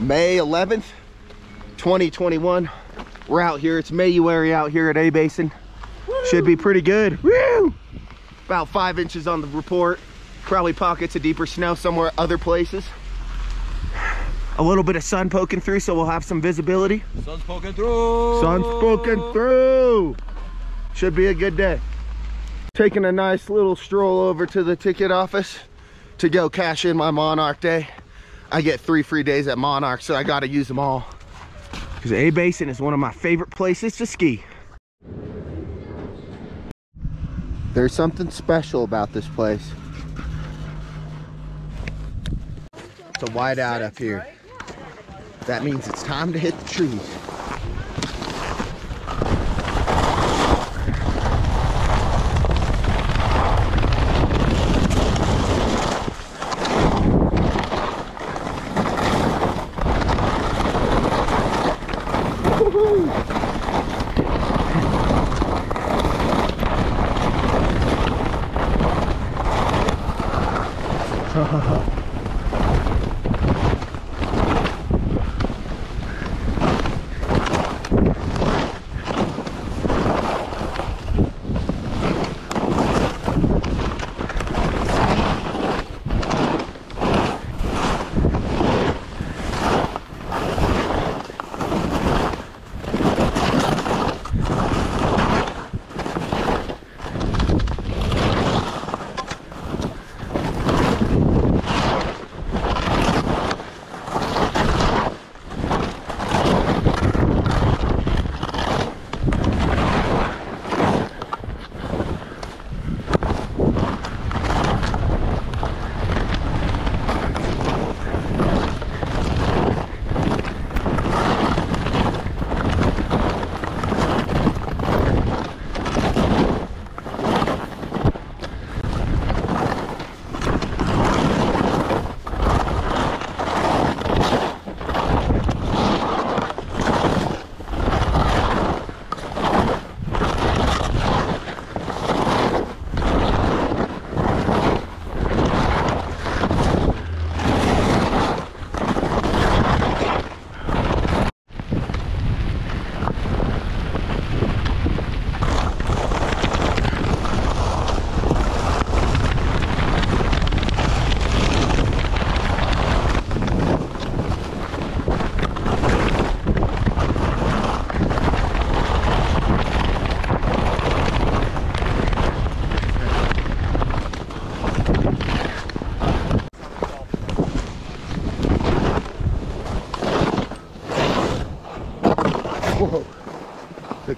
May 11th, 2021. We're out here. It's Mayuary out here at A-Basin. Should be pretty good. Woo! About five inches on the report. Probably pockets of deeper snow somewhere other places. A little bit of sun poking through, so we'll have some visibility. Sun's poking through. Sun's poking through. Should be a good day. Taking a nice little stroll over to the ticket office to go cash in my Monarch day. I get three free days at Monarch, so I gotta use them all. Because A-Basin is one of my favorite places to ski. There's something special about this place. It's a white out up here. That means it's time to hit the trees.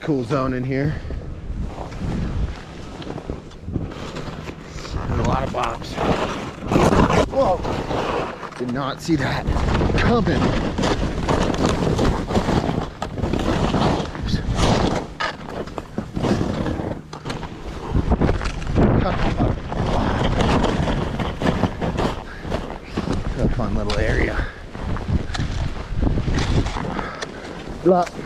Cool zone in here. And a lot of bobs. Whoa. Did not see that coming. Fun little area. Look.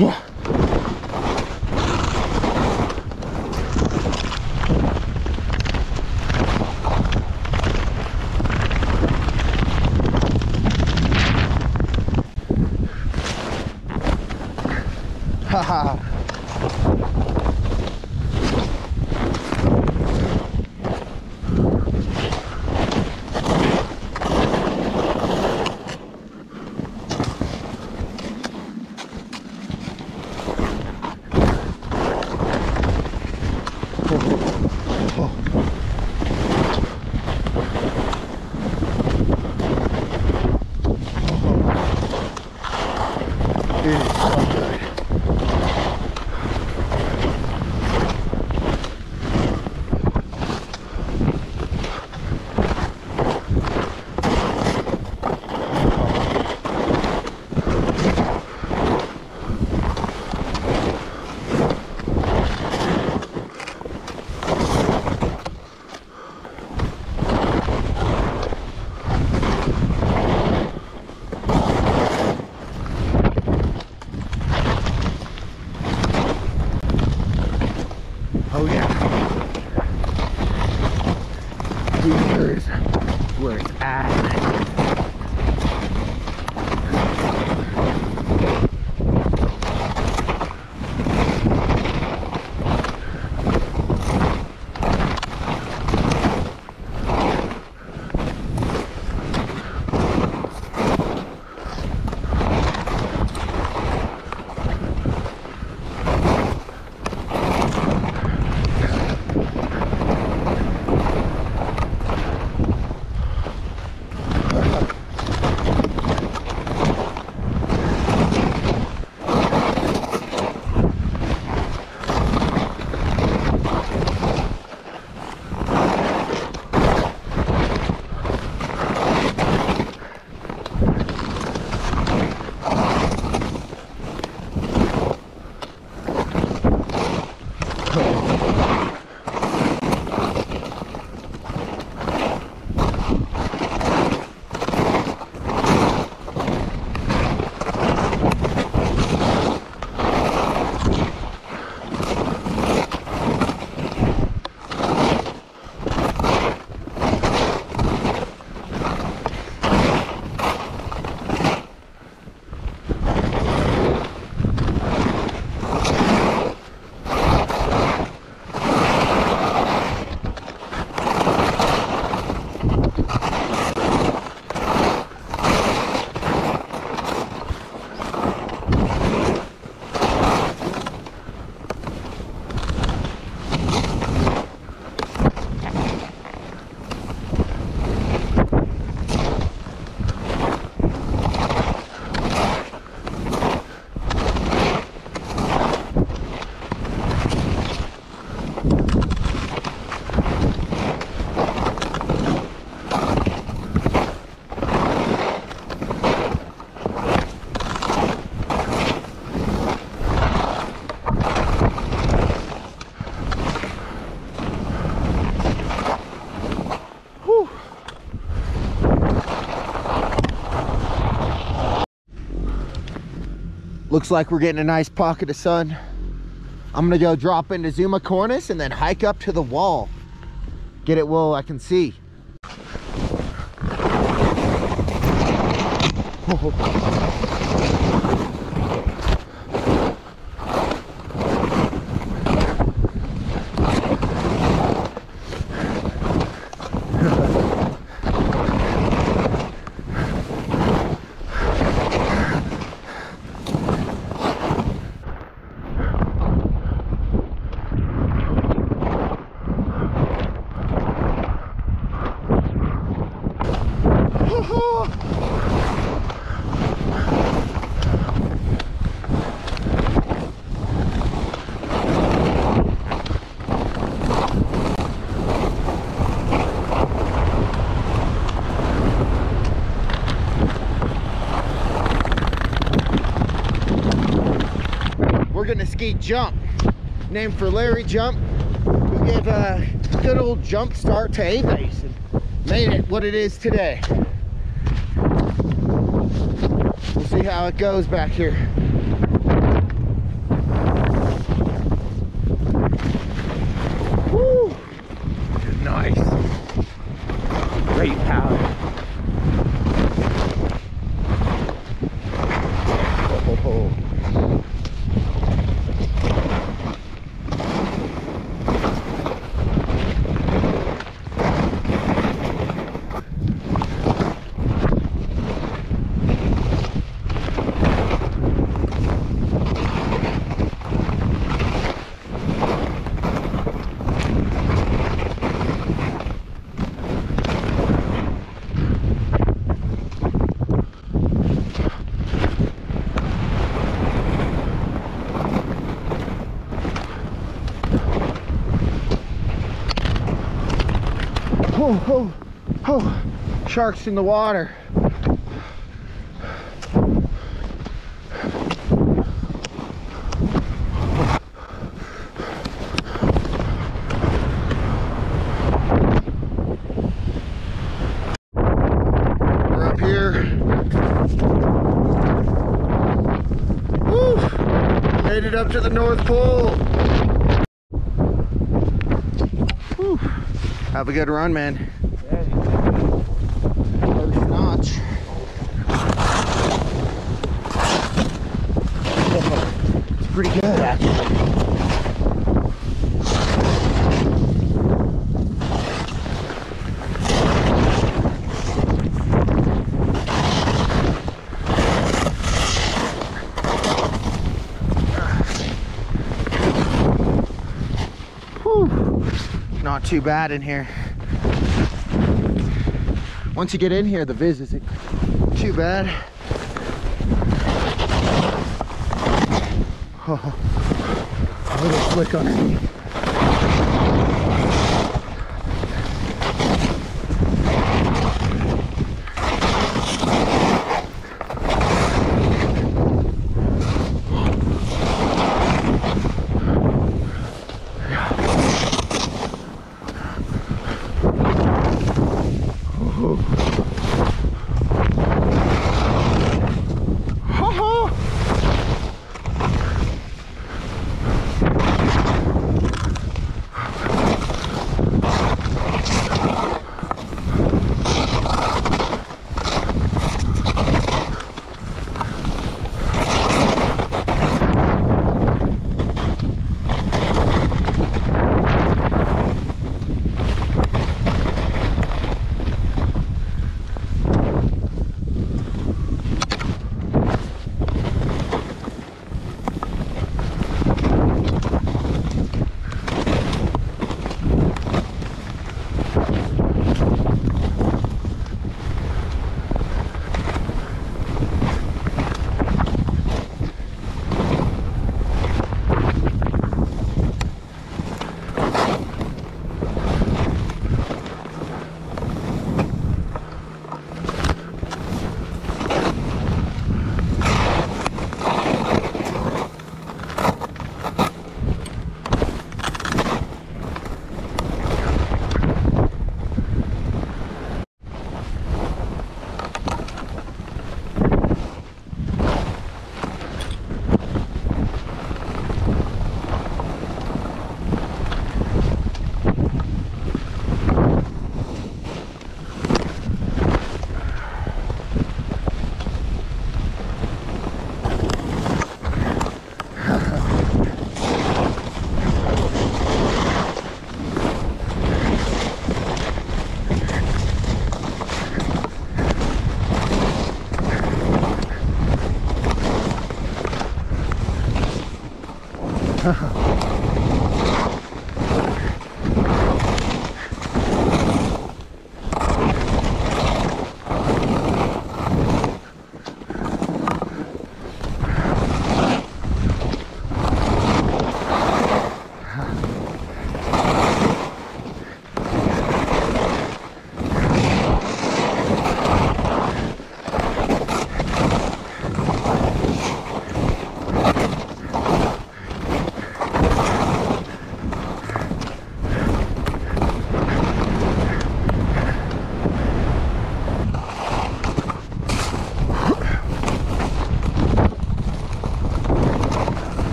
哇。Looks like we're getting a nice pocket of sun. I'm gonna go drop into Zuma Cornice and then hike up to the wall. Get it well I can see. Ski jump, named for Larry Jump, who gave a good old jump start to A-Base and made it what it is today. We'll see how it goes back here. Woo! Nice. Great power. Oh, oh, oh. Oh, oh, oh, sharks in the water. Up to the North Pole. Have a good run, man. First notch. It's pretty good, actually. Whew. Not too bad in here. Once you get in here, the viz isn't too bad. Oh, a little slick underneath.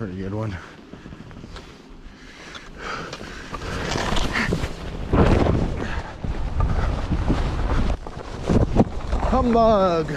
Pretty good one. Humbug!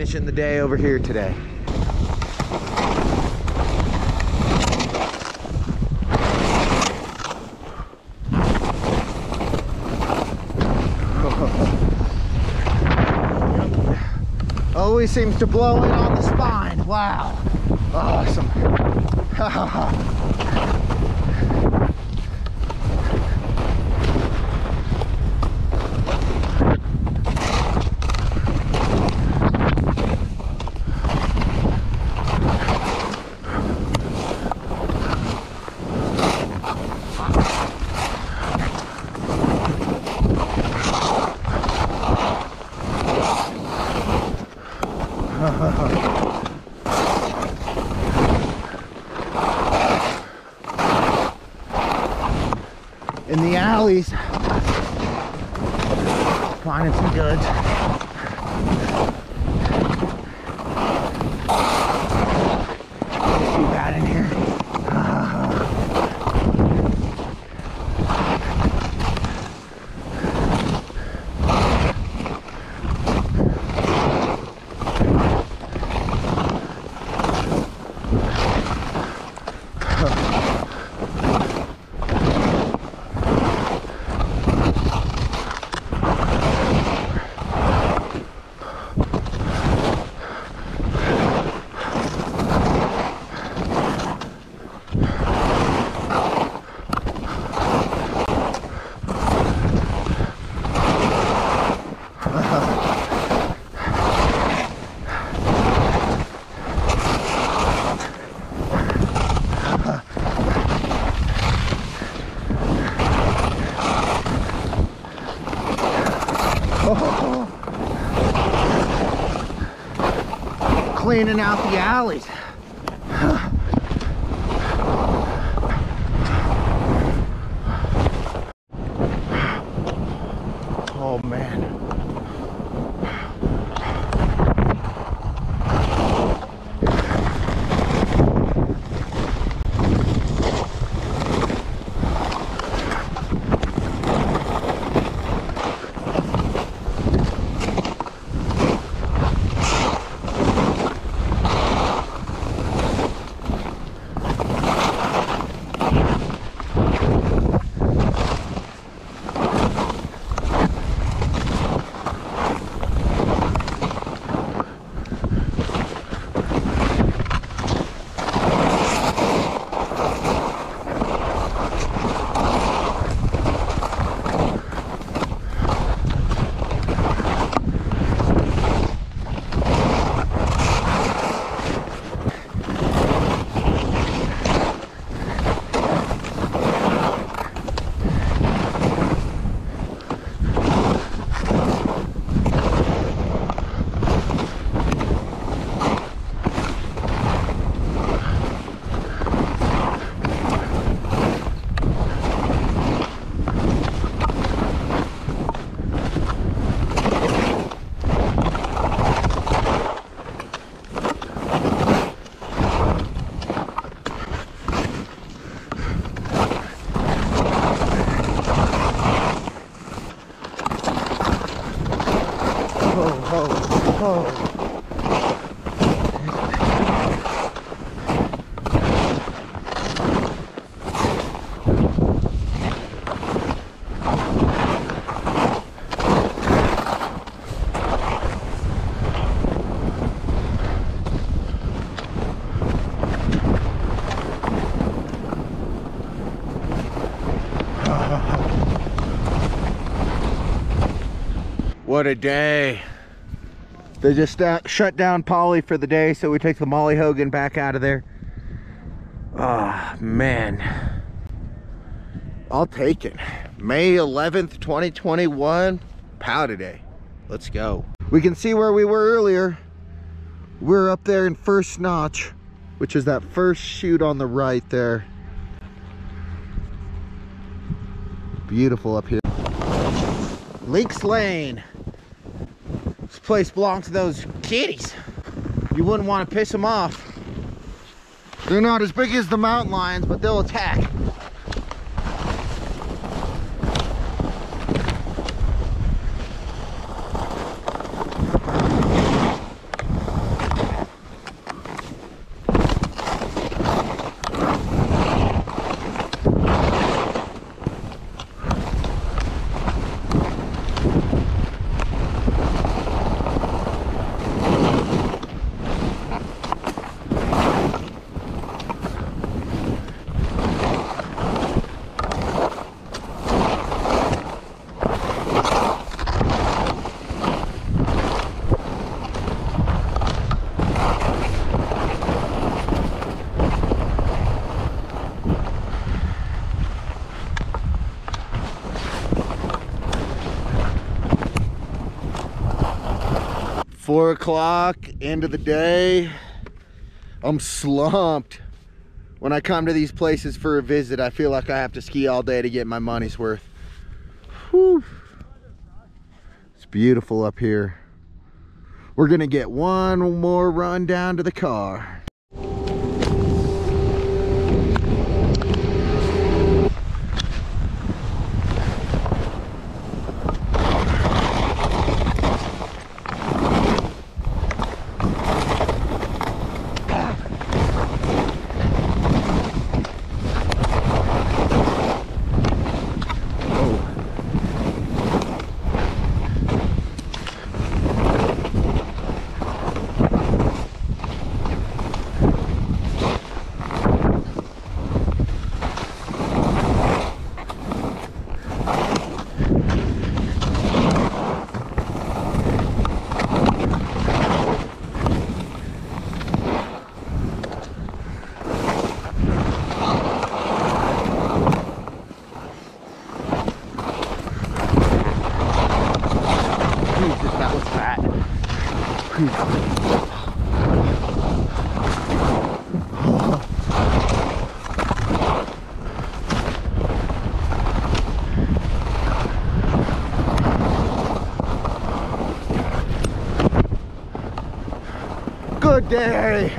Finishing the day over here today. Always seems to blow in on the spine. Wow. Awesome. in the alleys. Finding some goods. Cleaning out the alleys. What a day. They just uh, shut down Pali for the day, so we take the Molly Hogan back out of there. Ah, oh, man. I'll take it. May 11th, 2021, Powder Day. Let's go. We can see where we were earlier. We're up there in First Notch, which is that first chute on the right there. Beautiful up here. Lynx Lane place belongs to those kitties. You wouldn't want to piss them off. They're not as big as the mountain lions, but they'll attack. Four o'clock end of the day. I'm slumped. When i come to these places for a visit i feel like i have to ski all day to get my money's worth. Whew. it's beautiful up here. We're gonna get one more run down to the car Day.